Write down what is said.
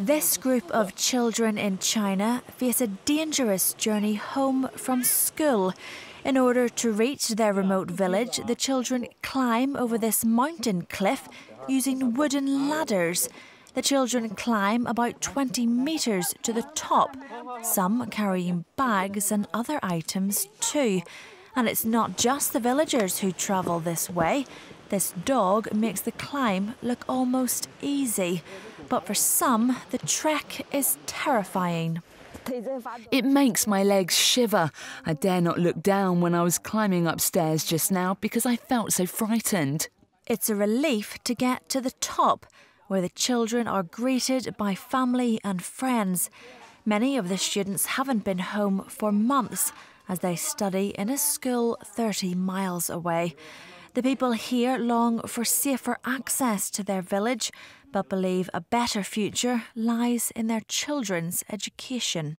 This group of children in China face a dangerous journey home from school. In order to reach their remote village, the children climb over this mountain cliff using wooden ladders. The children climb about 20 metres to the top, some carrying bags and other items too. And it's not just the villagers who travel this way. This dog makes the climb look almost easy. But for some, the trek is terrifying. It makes my legs shiver. I dare not look down when I was climbing upstairs just now because I felt so frightened. It's a relief to get to the top, where the children are greeted by family and friends. Many of the students haven't been home for months as they study in a school 30 miles away. The people here long for safer access to their village, but believe a better future lies in their children's education.